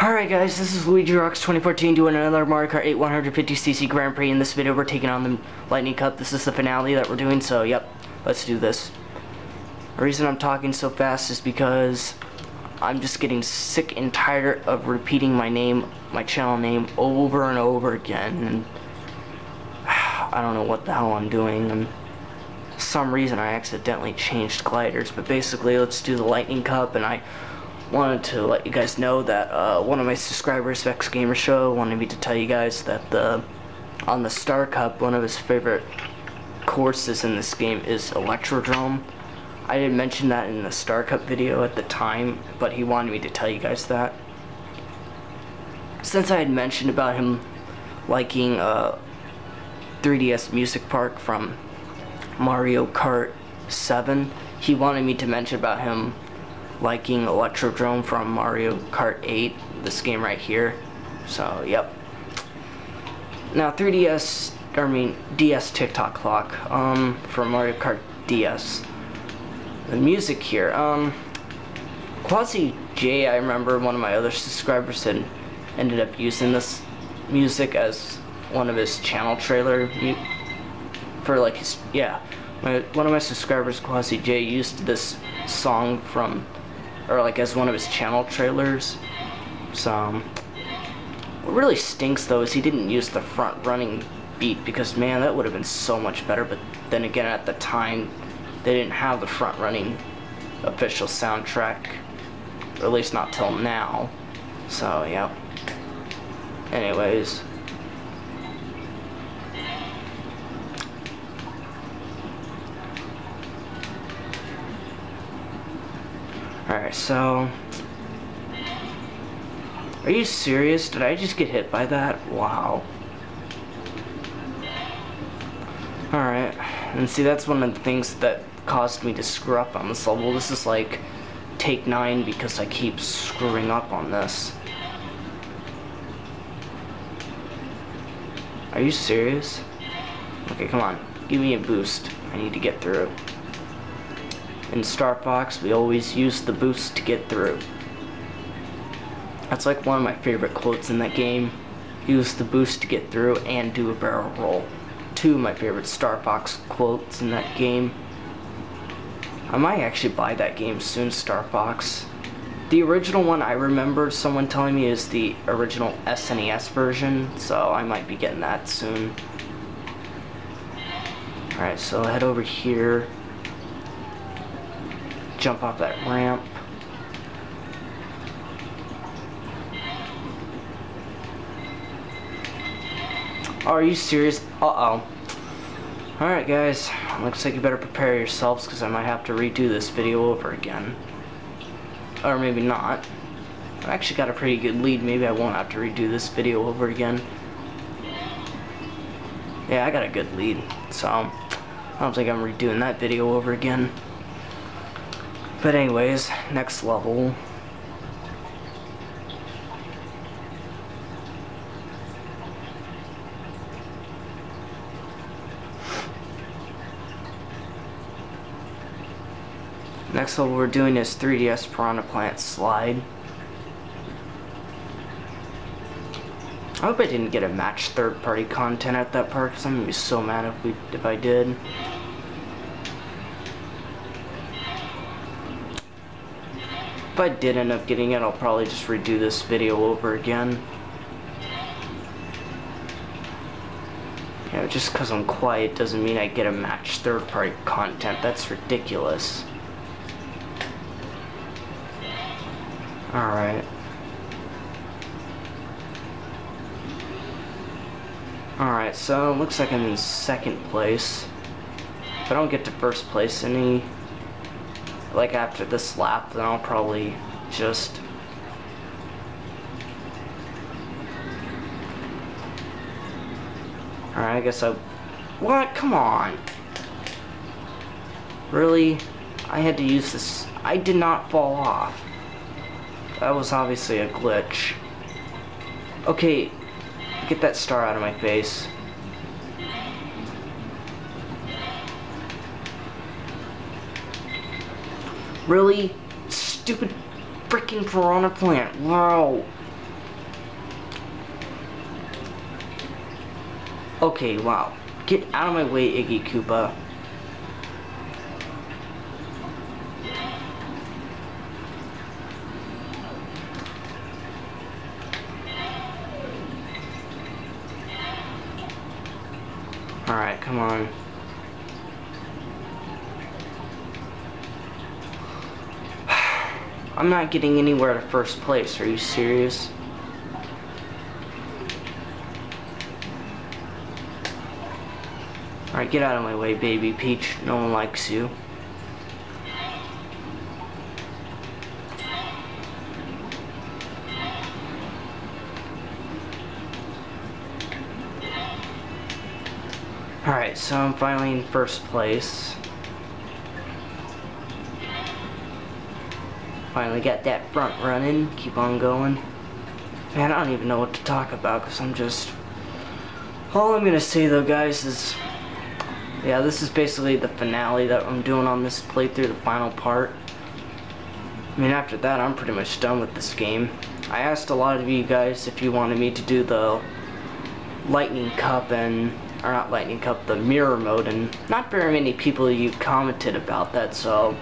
Alright guys, this is Luigi Rocks 2014 doing another Mario Kart 8 150cc Grand Prix. In this video we're taking on the Lightning Cup. This is the finale that we're doing, so yep, let's do this. The reason I'm talking so fast is because I'm just getting sick and tired of repeating my name, my channel name, over and over again. And I don't know what the hell I'm doing. And some reason I accidentally changed gliders, but basically let's do the Lightning Cup and I wanted to let you guys know that uh, one of my subscribers, Vex Gamer Show, wanted me to tell you guys that the on the Star Cup, one of his favorite courses in this game is Electrodrome. I didn't mention that in the Star Cup video at the time, but he wanted me to tell you guys that. Since I had mentioned about him liking uh, 3DS Music Park from Mario Kart 7, he wanted me to mention about him liking Electrodrome from Mario Kart 8, this game right here. So, yep. Now, 3DS, I mean, DS Tick-Tock Clock, um, from Mario Kart DS. The music here, um, Quasi J, I remember one of my other subscribers had ended up using this music as one of his channel trailer for like his, yeah. My, one of my subscribers, Quasi J, used this song from or like as one of his channel trailers. So, um, what really stinks though is he didn't use the front running beat because man, that would have been so much better. But then again, at the time, they didn't have the front running official soundtrack, or at least not till now. So, yeah. Anyways. Alright, so... Are you serious? Did I just get hit by that? Wow. Alright, and see that's one of the things that caused me to screw up on this level. This is like take 9 because I keep screwing up on this. Are you serious? Okay, come on. Give me a boost. I need to get through. In Star Fox, we always use the boost to get through. That's like one of my favorite quotes in that game. Use the boost to get through and do a barrel roll. Two of my favorite Star Fox quotes in that game. I might actually buy that game soon, Star Fox. The original one I remember someone telling me is the original SNES version, so I might be getting that soon. Alright, so head over here jump off that ramp. Oh, are you serious? Uh-oh. Alright guys, looks like you better prepare yourselves because I might have to redo this video over again. Or maybe not. I actually got a pretty good lead, maybe I won't have to redo this video over again. Yeah, I got a good lead, so I don't think I'm redoing that video over again. But anyways, next level. Next level we're doing is 3DS Piranha Plant Slide. I hope I didn't get a match third-party content at that part, because I'm going to be so mad if, we, if I did. If I did end up getting it, I'll probably just redo this video over again. Yeah, just because I'm quiet doesn't mean I get a match third-party content. That's ridiculous. Alright. Alright, so it looks like I'm in second place. If I don't get to first place any like after this lap, then I'll probably just Alright, I guess I... What? Come on! Really? I had to use this... I did not fall off. That was obviously a glitch. Okay, get that star out of my face. really stupid freaking piranha plant. Wow. Okay, wow. Get out of my way, Iggy Koopa. Alright, come on. I'm not getting anywhere to first place. Are you serious? Alright, get out of my way, baby Peach. No one likes you. Alright, so I'm finally in first place. Finally got that front running. Keep on going. Man, I don't even know what to talk about because I'm just... All I'm gonna say though, guys, is... Yeah, this is basically the finale that I'm doing on this playthrough, the final part. I mean, after that, I'm pretty much done with this game. I asked a lot of you guys if you wanted me to do the Lightning Cup and or not Lightning Cup, the Mirror Mode, and not very many people you commented about that, so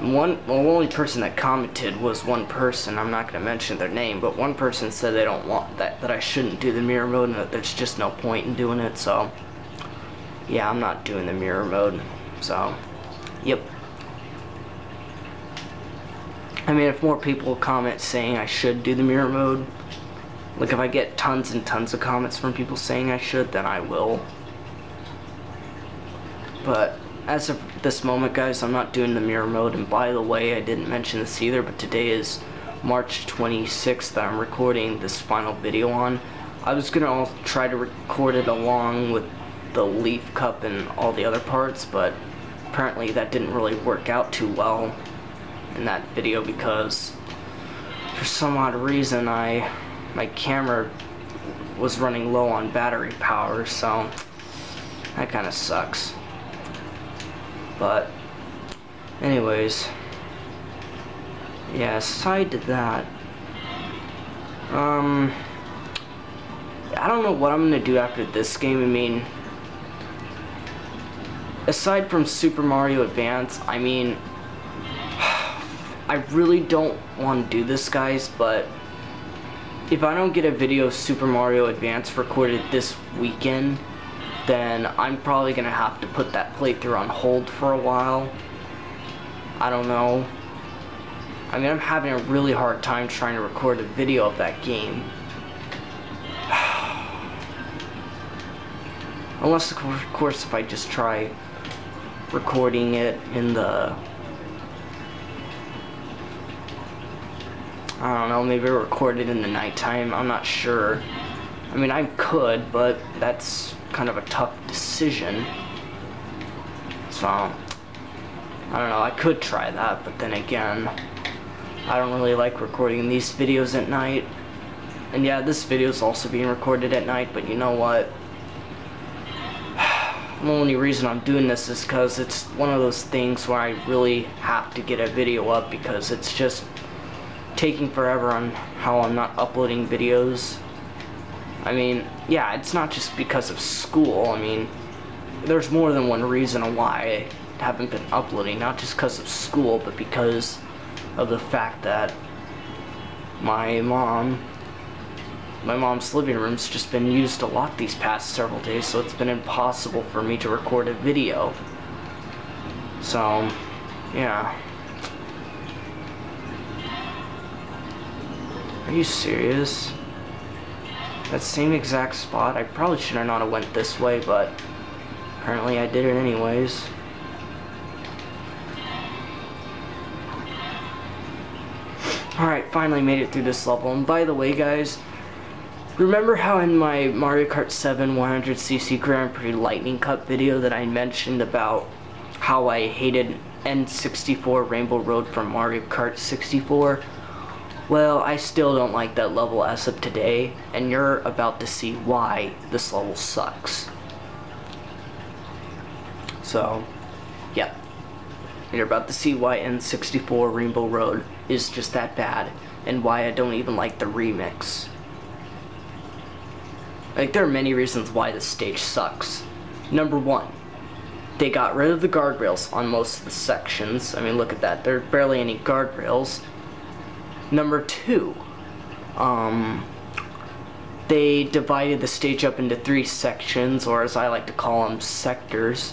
one, the only person that commented was one person, I'm not going to mention their name, but one person said they don't want that, that I shouldn't do the Mirror Mode, and that there's just no point in doing it, so, yeah, I'm not doing the Mirror Mode, so, yep. I mean, if more people comment saying I should do the Mirror Mode, like if I get tons and tons of comments from people saying I should, then I will. But as of this moment, guys, I'm not doing the mirror mode. And by the way, I didn't mention this either, but today is March 26th that I'm recording this final video on. I was gonna try to record it along with the Leaf Cup and all the other parts, but apparently that didn't really work out too well in that video because for some odd reason I my camera was running low on battery power, so that kind of sucks. But, anyways, yeah, aside to that, um, I don't know what I'm gonna do after this game. I mean, aside from Super Mario Advance, I mean, I really don't want to do this, guys, but if I don't get a video of Super Mario Advance recorded this weekend, then I'm probably gonna have to put that playthrough on hold for a while. I don't know. I mean, I'm having a really hard time trying to record a video of that game. Unless, of course, if I just try recording it in the I don't know, maybe record it in the nighttime. I'm not sure. I mean, I could, but that's kind of a tough decision. So, I don't know, I could try that, but then again, I don't really like recording these videos at night. And yeah, this video is also being recorded at night, but you know what? the only reason I'm doing this is because it's one of those things where I really have to get a video up because it's just taking forever on how I'm not uploading videos. I mean, yeah, it's not just because of school. I mean, there's more than one reason why I haven't been uploading. Not just because of school, but because of the fact that my mom, my mom's living room's just been used a lot these past several days, so it's been impossible for me to record a video. So, yeah. Are you serious? That same exact spot? I probably should have not have went this way, but apparently I did it anyways. Alright, finally made it through this level. And by the way, guys, remember how in my Mario Kart 7 100cc Grand Prix Lightning Cup video that I mentioned about how I hated N64 Rainbow Road from Mario Kart 64? Well, I still don't like that level as of today, and you're about to see why this level sucks. So, yeah. You're about to see why N64 Rainbow Road is just that bad, and why I don't even like the remix. Like, there are many reasons why this stage sucks. Number one, they got rid of the guardrails on most of the sections. I mean, look at that. There are barely any guardrails. Number two, um, they divided the stage up into three sections, or as I like to call them, sectors.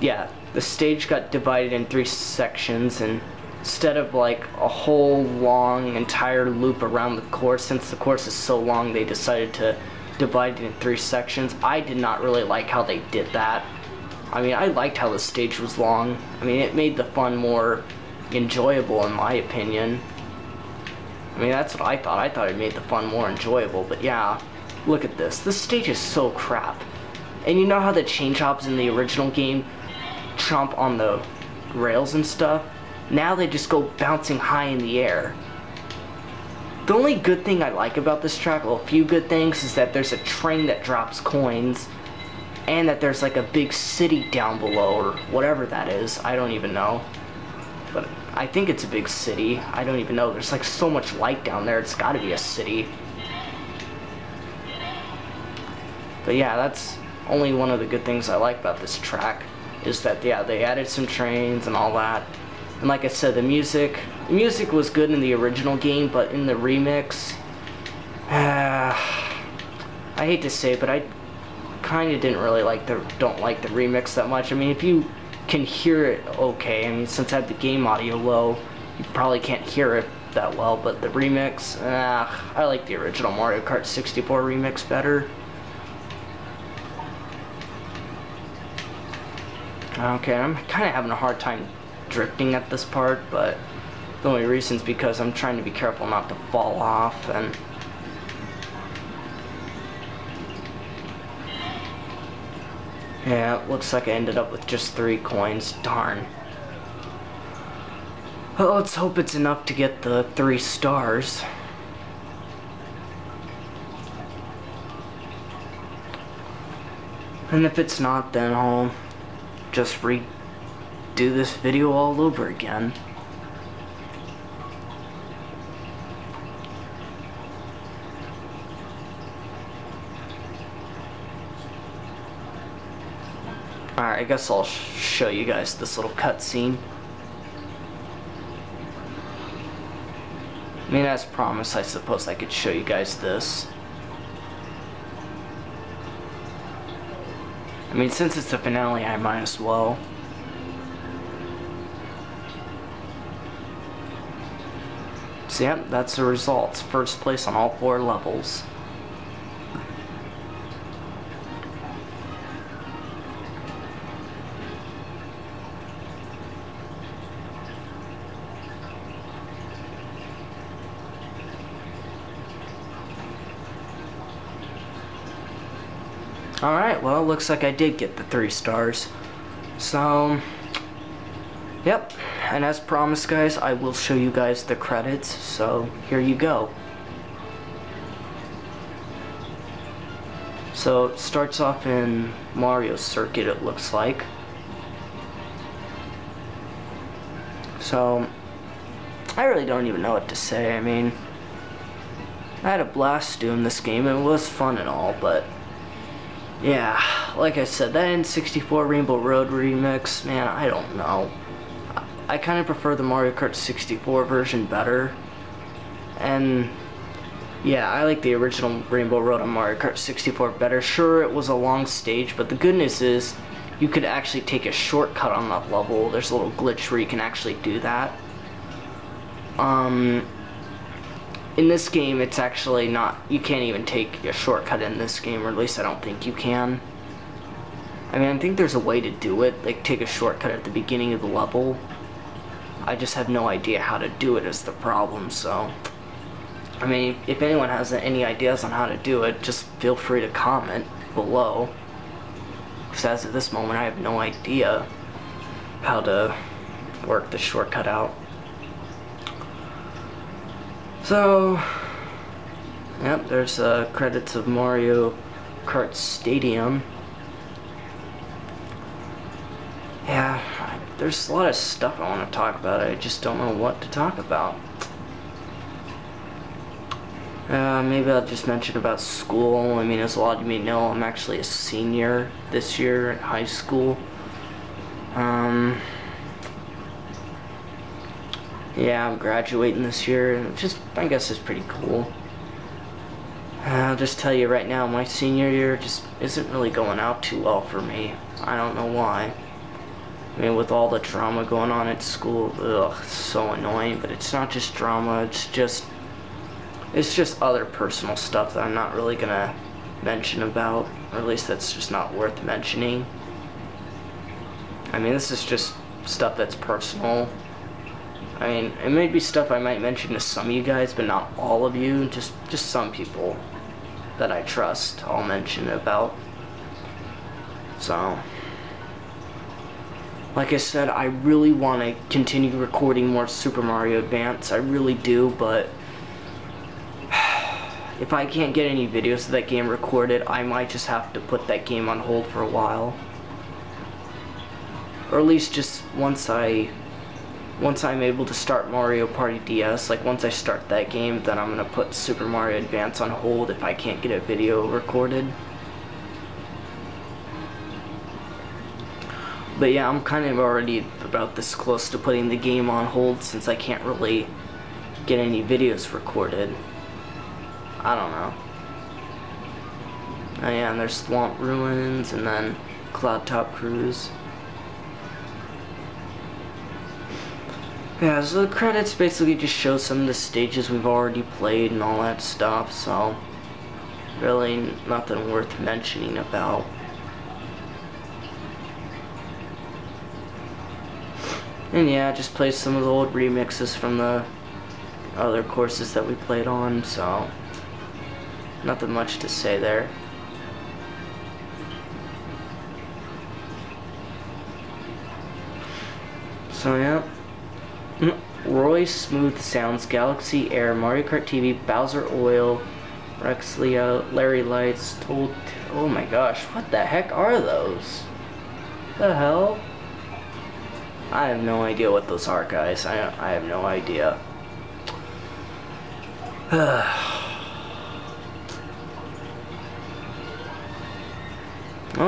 Yeah, the stage got divided in three sections, and instead of like a whole long entire loop around the course, since the course is so long, they decided to divide it in three sections. I did not really like how they did that. I mean, I liked how the stage was long. I mean, it made the fun more enjoyable in my opinion. I mean, that's what I thought. I thought it made the fun more enjoyable, but yeah, look at this. This stage is so crap. And you know how the chain chomps in the original game chomp on the rails and stuff? Now they just go bouncing high in the air. The only good thing I like about this track, well, a few good things, is that there's a train that drops coins, and that there's like a big city down below, or whatever that is. I don't even know. But I think it's a big city. I don't even know. There's like so much light down there. It's got to be a city. But yeah, that's only one of the good things I like about this track is that yeah, they added some trains and all that. And like I said, the music, the music was good in the original game, but in the remix, uh, I hate to say, it, but I kind of didn't really like the don't like the remix that much. I mean, if you can hear it okay. I mean, since I have the game audio low, you probably can't hear it that well, but the remix, ah, I like the original Mario Kart 64 remix better. Okay, I'm kind of having a hard time drifting at this part, but the only reason is because I'm trying to be careful not to fall off and Yeah, looks like I ended up with just three coins. Darn. Well, let's hope it's enough to get the three stars. And if it's not, then I'll just redo this video all over again. Alright, I guess I'll sh show you guys this little cutscene. I mean, as promised, I suppose I could show you guys this. I mean, since it's the finale, I might as well. So yeah, that's the results. First place on all four levels. Alright, well, looks like I did get the three stars. So, yep. And as promised, guys, I will show you guys the credits. So, here you go. So, it starts off in Mario Circuit, it looks like. So, I really don't even know what to say. I mean, I had a blast doing this game. It was fun and all, but yeah, like I said, that N64 Rainbow Road remix, man, I don't know. I, kind of prefer the Mario Kart 64 version better. And yeah, I like the original Rainbow Road on Mario Kart 64 better. Sure, it was a long stage, but the good news is you could actually take a shortcut on that level. There's a little glitch where you can actually do that. Um, in this game, it's actually not, you can't even take a shortcut in this game, or at least I don't think you can. I mean, I think there's a way to do it, like take a shortcut at the beginning of the level. I just have no idea how to do it is the problem, so... I mean, if anyone has any ideas on how to do it, just feel free to comment below. Because as of this moment, I have no idea how to work the shortcut out. So, yep, there's uh, credits of Mario Kart Stadium. Yeah, there's a lot of stuff I want to talk about. I just don't know what to talk about. Uh, maybe I'll just mention about school. I mean, as a lot of you may know, I'm actually a senior this year in high school. Um, yeah, I'm graduating this year, which is, I guess, is pretty cool. I'll just tell you right now, my senior year just isn't really going out too well for me. I don't know why. I mean, with all the drama going on at school, ugh, it's so annoying. But it's not just drama, it's just, it's just other personal stuff that I'm not really gonna mention about, or at least that's just not worth mentioning. I mean, this is just stuff that's personal. I mean, it may be stuff I might mention to some of you guys, but not all of you. Just, just some people that I trust. I'll mention about. So, like I said, I really want to continue recording more Super Mario Advance. I really do, but if I can't get any videos of that game recorded, I might just have to put that game on hold for a while. Or at least just once I once I'm able to start Mario Party DS, like once I start that game, then I'm gonna put Super Mario Advance on hold if I can't get a video recorded. But yeah, I'm kind of already about this close to putting the game on hold since I can't really get any videos recorded. I don't know. Oh yeah, and there's Swamp Ruins and then Cloud Top Cruise. Yeah, so the credits basically just show some of the stages we've already played and all that stuff, so really nothing worth mentioning about. And yeah, just play some of the old remixes from the other courses that we played on, so nothing much to say there. So yeah. Roy Smooth Sounds, Galaxy Air, Mario Kart TV, Bowser Oil, Rex Leo, Larry Lights, Told. Oh my gosh, what the heck are those? The hell? I have no idea what those are, guys. I, I have no idea. well,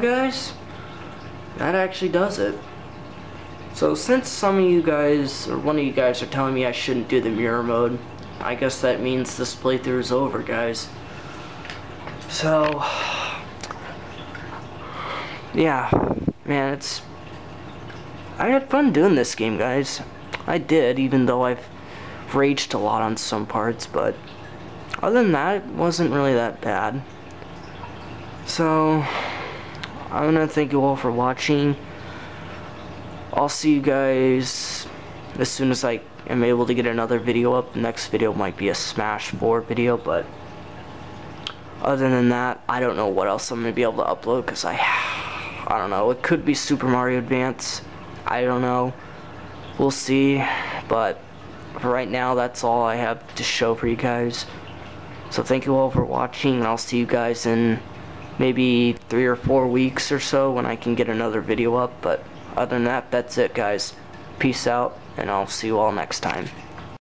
guys, that actually does it. So since some of you guys, or one of you guys are telling me I shouldn't do the mirror mode, I guess that means this playthrough is over, guys. So, yeah, man, it's, I had fun doing this game, guys. I did, even though I've raged a lot on some parts, but other than that, it wasn't really that bad. So, I'm gonna thank you all for watching. I'll see you guys as soon as I am able to get another video up. The next video might be a Smash 4 video, but other than that, I don't know what else I'm going to be able to upload because I, I don't know. It could be Super Mario Advance. I don't know. We'll see, but for right now, that's all I have to show for you guys. So thank you all for watching, and I'll see you guys in maybe three or four weeks or so when I can get another video up, but other than that, that's it, guys. Peace out, and I'll see you all next time.